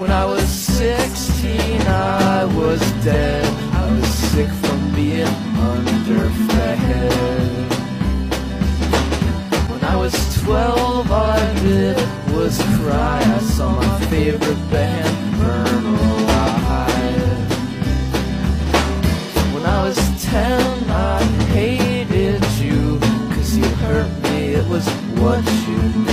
When I was 16, I was dead. I was sick from being underfed. When I was 12, I did was cry. I saw my favorite band burn alive. When I was 10, I hated you, cause you hurt me. It was what you.